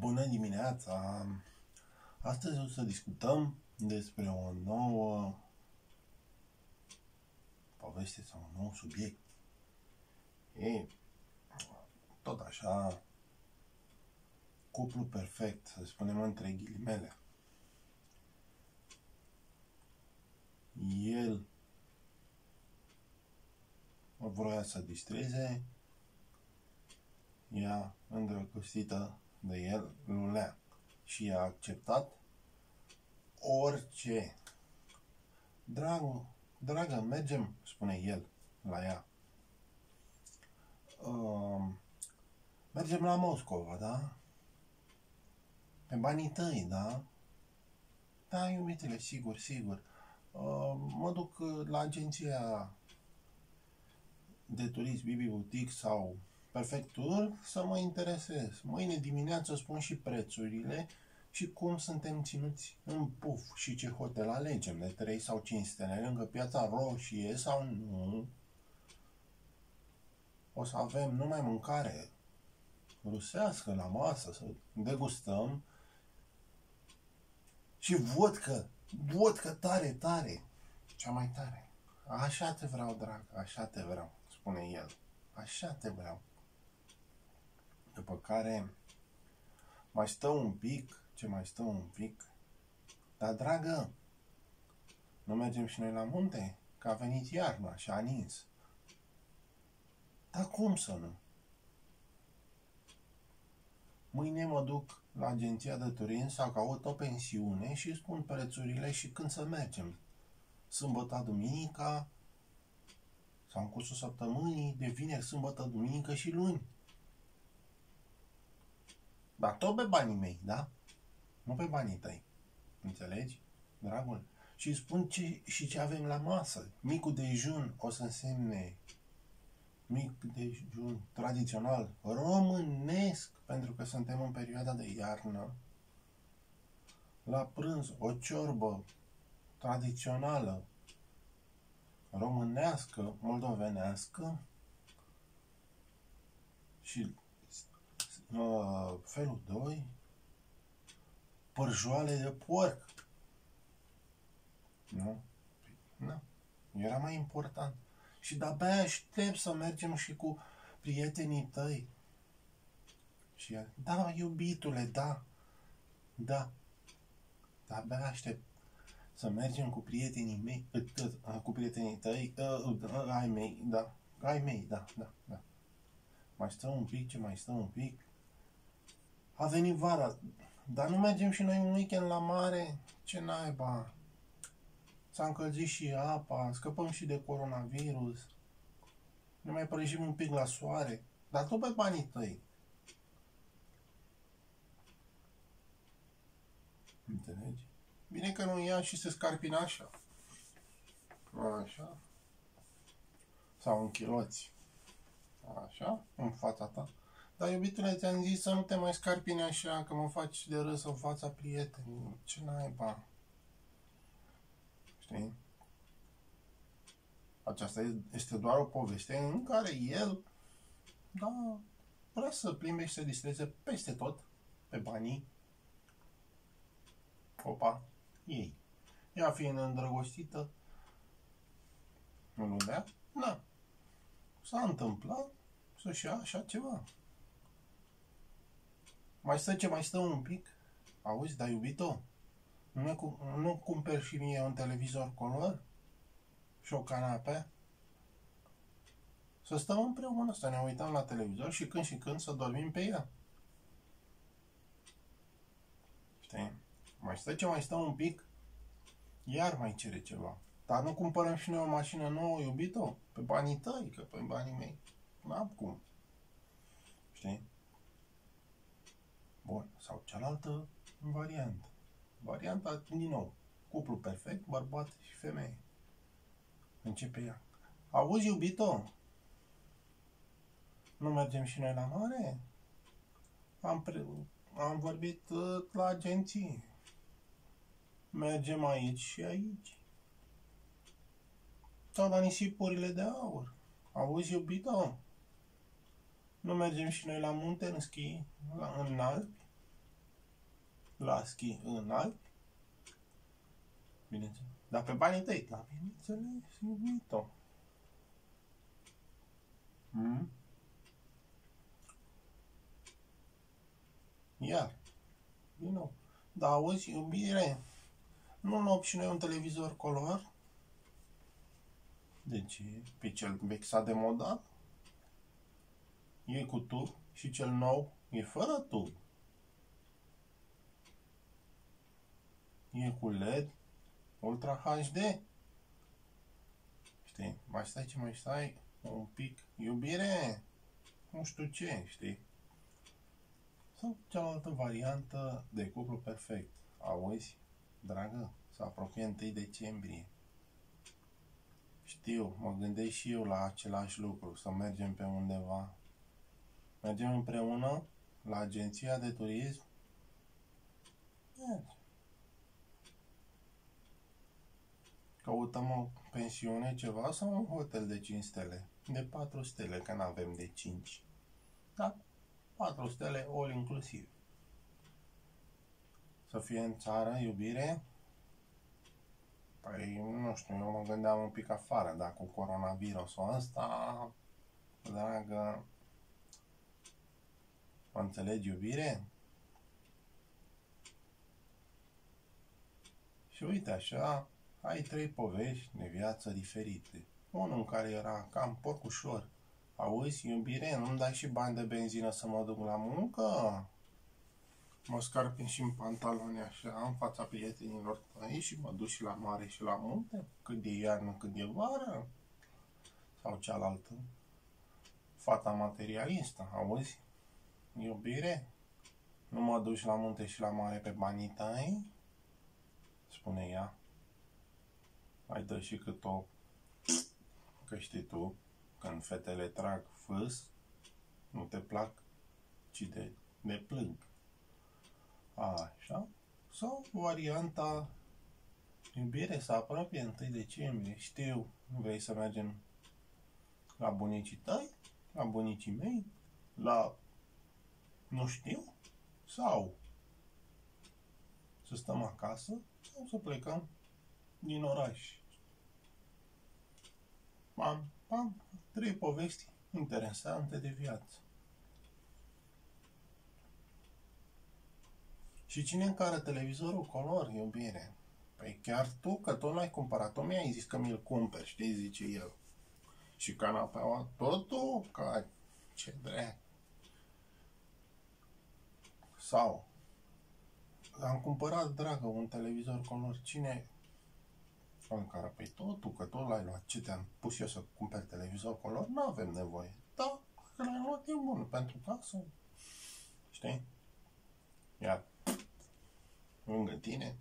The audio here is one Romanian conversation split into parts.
Bună dimineața! Astăzi o să discutăm despre o nouă poveste sau un nou subiect. E tot așa cuplu perfect, să spunem între ghilimele. El vroia să distreze, ea îndrăgostită de el lulea și a acceptat orice. Dragă, dragă, mergem, spune el la ea. Uh, mergem la Moscova, da? Pe banii tăi, da? Da, iubitele, sigur, sigur. Uh, mă duc la agenția de turism Bibi Boutique sau Perfectul să mă interesez. Mâine dimineață spun și prețurile și cum suntem ținuți în puf și ce hotel alegem, de 3 sau 5 stele, lângă piața roșie sau nu. O să avem numai mâncare rusească la masă, să degustăm și vodcă, vodcă tare, tare, cea mai tare. Așa te vreau, drag, așa te vreau, spune el. Așa te vreau. După care mai stă un pic, ce mai stă un pic. Dar, dragă, nu mergem și noi la munte? Că a venit iarna și a nins. Dar cum să nu? Mâine mă duc la agenția de turism sau caut o pensiune și spun prețurile și când să mergem. Sâmbătă, duminica sau în cursul săptămânii, de vineri, sâmbătă, duminică și luni. Dar tot pe banii mei, da? Nu pe banii tăi. Înțelegi, dragul? Și îți spun ce, și ce avem la masă. Micul dejun o să însemne mic dejun tradițional românesc, pentru că suntem în perioada de iarnă. La prânz, o ciorbă tradițională românească, moldovenească și uh, felul 2, părjoale de porc. Nu? Nu. Era mai important. Și de-abia aștept să mergem și cu prietenii tăi. Și el, da, iubitule, da, da. De-abia aștept să mergem cu prietenii mei, cu prietenii tăi, ai mei, da, ai mei, da, da, da. Mai stăm un pic, ce mai stăm un pic, a venit vara, dar nu mergem și noi un weekend la mare? Ce naiba? S-a încălzit și apa, scăpăm și de coronavirus. Ne mai prăjim un pic la soare, dar tot pe banii tăi. Înțelegi? Bine că nu ia și se scarpina așa. Așa. Sau în chiloți. Așa, în fața ta. Dar, iubitule, ți-am zis să nu te mai scarpini așa, că mă faci de râs în fața prietenii. Ce naiba? Știi? Aceasta este doar o poveste în care el, da, vrea să plimbe și să distreze peste tot, pe banii. Opa, ei. Ea fiind îndrăgostită, nu dea? Na. S-a întâmplat să-și ia așa ceva. Mai stă ce mai stă un pic? Auzi, dar iubito, nu, nu cumperi și mie un televizor color? Și o canapea? Să stăm împreună, să ne uităm la televizor și când și când să dormim pe ea. Știi? Mai stă ce mai stă un pic? Iar mai cere ceva. Dar nu cumpărăm și noi o mașină nouă, iubito? Pe banii tăi, că pe banii mei. N-am cum. Știi? Bun. Sau cealaltă variantă. Varianta, din nou, cuplu perfect, bărbat și femeie. Începe ea. Auzi, iubito? Nu mergem și noi la mare? Am, pre... am vorbit uh, la agenție. Mergem aici și aici. Sau la nisipurile de aur. Auzi, iubito? Nu mergem și noi la munte în schi, la, în Alpi? la schi înalt. Bineînțeles. Dar pe banii tăi, la bineînțeles, iubito. Hmm? Iar. Din nou. Da, auzi, iubire, nu luăm și noi un televizor color? De ce? Pe cel vechi s-a demodat? E cu tub și cel nou e fără tub. E cu LED Ultra HD. Știi? Mai stai ce mai stai un pic. Iubire! Nu știu ce, știi? Sau cealaltă variantă de cuplu perfect. Auzi, dragă, se apropie 1 decembrie. Știu, mă gândesc și eu la același lucru, să mergem pe undeva. Mergem împreună la agenția de turism? Mergem. Căutăm o pensiune, ceva, sau un hotel de 5 stele? De 4 stele, că nu avem de 5. Da? 4 stele, all inclusiv. Să fie în țară, iubire? Păi, nu știu, eu mă gândeam un pic afară, dar cu coronavirusul ăsta, dragă, mă înțelegi, iubire? Și uite așa, ai trei povești de viață diferite. Unul în care era cam porcușor. Auzi, iubire, nu-mi dai și bani de benzină să mă duc la muncă? Mă scarpin și în pantaloni așa, în fața prietenilor tăi și mă duc și la mare și la munte? Când e iarnă, când e vară? Sau cealaltă? Fata materialistă, auzi? Iubire, nu mă duci la munte și la mare pe banii tăi? Spune ea. Mai dă și cât o... Că știi tu, când fetele trag fâs, nu te plac, ci de, de plâng. Așa. Sau varianta iubire să apropie 1 decembrie. Știu, vrei să mergem la bunicii tăi, la bunicii mei, la nu știu, sau să stăm acasă sau să plecăm din oraș. Pam, pam, trei povești interesante de viață. Și cine încară televizorul color, iubire? Păi chiar tu, că tu l-ai cumpărat-o, mi-ai zis că mi-l cumperi, știi, zice el. Și canapeaua, tot tu, ca ce drept. Sau, am cumpărat, dragă, un televizor color, cine în care, păi totul, că tot l-ai luat, ce te-am pus eu să cumperi televizor color, nu avem nevoie. Da, că l-ai luat e bun pentru casă. Știi? Iar lângă tine,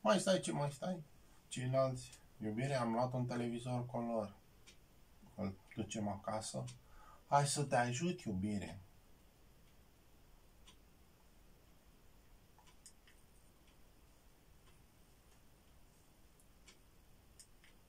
mai stai ce mai stai? Ceilalți, iubire, am luat un televizor color. Îl ducem acasă. Hai să te ajut, iubire.